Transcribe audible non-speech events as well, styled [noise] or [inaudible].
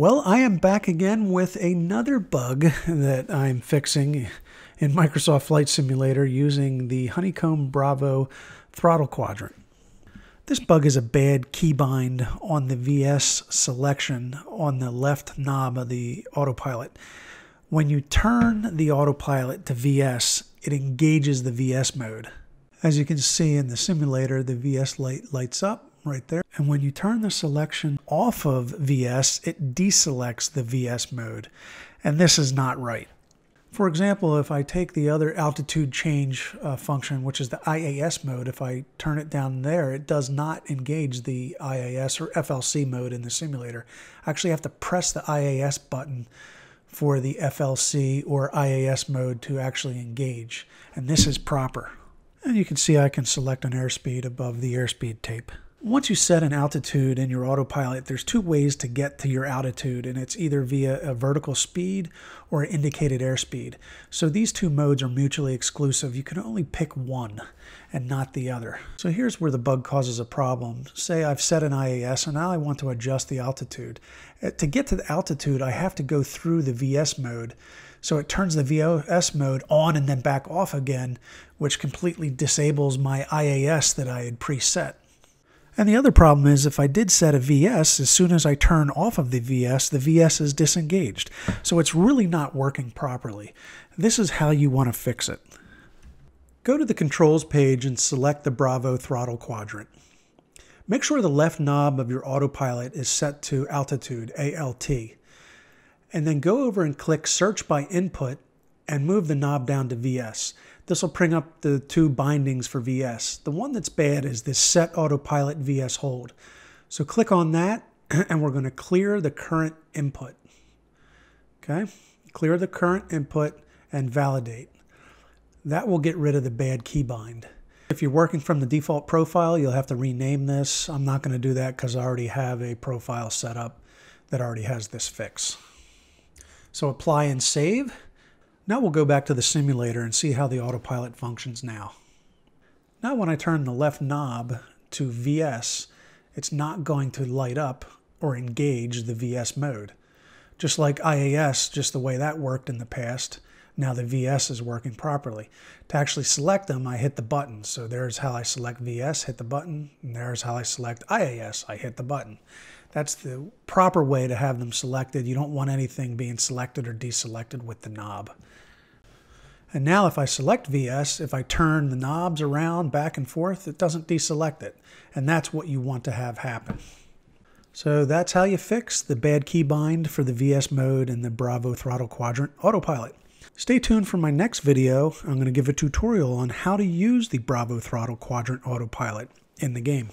Well, I am back again with another bug [laughs] that I'm fixing in Microsoft Flight Simulator using the Honeycomb Bravo throttle quadrant. This bug is a bad keybind on the VS selection on the left knob of the autopilot. When you turn the autopilot to VS, it engages the VS mode. As you can see in the simulator, the VS light lights up right there. And when you turn the selection off of VS, it deselects the VS mode. And this is not right. For example, if I take the other altitude change uh, function, which is the IAS mode, if I turn it down there, it does not engage the IAS or FLC mode in the simulator. I actually have to press the IAS button for the FLC or IAS mode to actually engage. And this is proper. And you can see I can select an airspeed above the airspeed tape. Once you set an altitude in your autopilot, there's two ways to get to your altitude, and it's either via a vertical speed or indicated airspeed. So these two modes are mutually exclusive. You can only pick one and not the other. So here's where the bug causes a problem. Say I've set an IAS and now I want to adjust the altitude. Uh, to get to the altitude, I have to go through the VS mode. So it turns the VS mode on and then back off again, which completely disables my IAS that I had preset. And the other problem is if I did set a VS, as soon as I turn off of the VS, the VS is disengaged. So it's really not working properly. This is how you want to fix it. Go to the controls page and select the Bravo throttle quadrant. Make sure the left knob of your autopilot is set to altitude, ALT. And then go over and click search by input and move the knob down to VS. This will bring up the two bindings for VS. The one that's bad is this set autopilot VS hold. So click on that [clears throat] and we're going to clear the current input. Okay, clear the current input and validate. That will get rid of the bad keybind. If you're working from the default profile, you'll have to rename this. I'm not going to do that because I already have a profile set up that already has this fix. So apply and save. Now we'll go back to the simulator and see how the autopilot functions now. Now when I turn the left knob to VS, it's not going to light up or engage the VS mode. Just like IAS, just the way that worked in the past, now the VS is working properly. To actually select them, I hit the button. So there's how I select VS, hit the button, and there's how I select IAS, I hit the button. That's the proper way to have them selected. You don't want anything being selected or deselected with the knob. And now if I select VS, if I turn the knobs around back and forth, it doesn't deselect it. And that's what you want to have happen. So that's how you fix the bad keybind for the VS mode and the Bravo throttle quadrant autopilot. Stay tuned for my next video. I'm going to give a tutorial on how to use the Bravo throttle quadrant autopilot in the game.